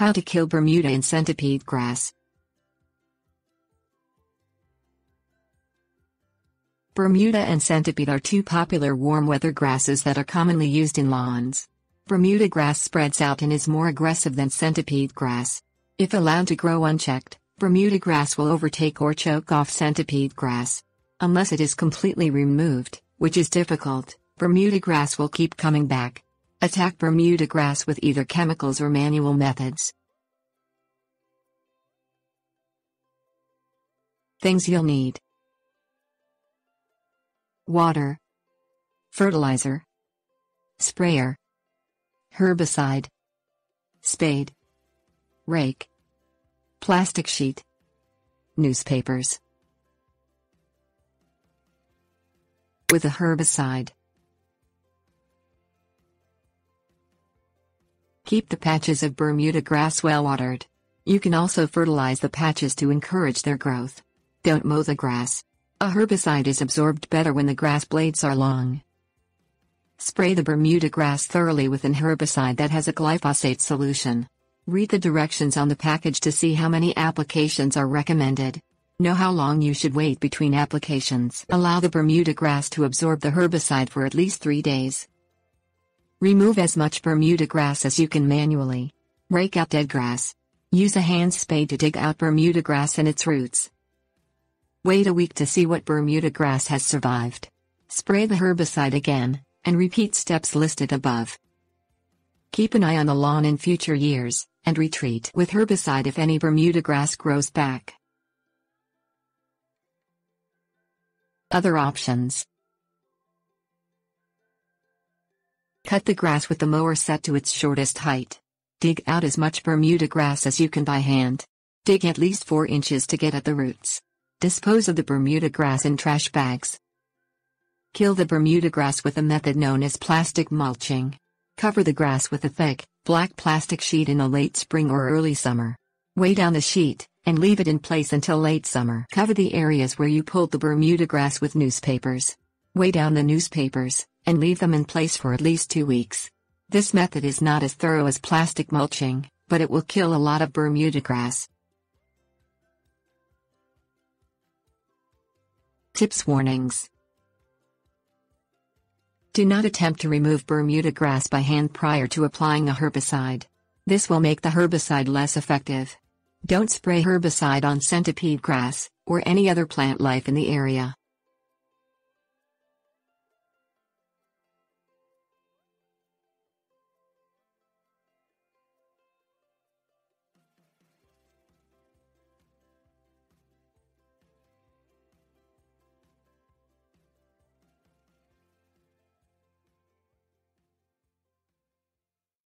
How to kill Bermuda and centipede grass. Bermuda and centipede are two popular warm weather grasses that are commonly used in lawns. Bermuda grass spreads out and is more aggressive than centipede grass. If allowed to grow unchecked, Bermuda grass will overtake or choke off centipede grass. Unless it is completely removed, which is difficult, Bermuda grass will keep coming back. Attack Bermuda grass with either chemicals or manual methods. Things you'll need. Water, Fertilizer, Sprayer, Herbicide, Spade, Rake, Plastic sheet, Newspapers. With a herbicide. Keep the patches of Bermuda grass well watered. You can also fertilize the patches to encourage their growth. Don't mow the grass. A herbicide is absorbed better when the grass blades are long. Spray the Bermuda grass thoroughly with an herbicide that has a glyphosate solution. Read the directions on the package to see how many applications are recommended. Know how long you should wait between applications. Allow the Bermuda grass to absorb the herbicide for at least 3 days. Remove as much Bermuda grass as you can manually. Rake out dead grass. Use a hand spade to dig out Bermuda grass and its roots. Wait a week to see what Bermuda grass has survived. Spray the herbicide again, and repeat steps listed above. Keep an eye on the lawn in future years, and retreat with herbicide if any Bermuda grass grows back. Other options Cut the grass with the mower set to its shortest height. Dig out as much Bermuda grass as you can by hand. Dig at least 4 inches to get at the roots. Dispose of the Bermuda grass in trash bags. Kill the Bermuda grass with a method known as plastic mulching. Cover the grass with a thick, black plastic sheet in the late spring or early summer. Weigh down the sheet, and leave it in place until late summer. Cover the areas where you pulled the Bermuda grass with newspapers. Weigh down the newspapers, and leave them in place for at least two weeks. This method is not as thorough as plastic mulching, but it will kill a lot of Bermuda grass. Tips Warnings Do not attempt to remove Bermuda grass by hand prior to applying a herbicide. This will make the herbicide less effective. Don't spray herbicide on centipede grass, or any other plant life in the area.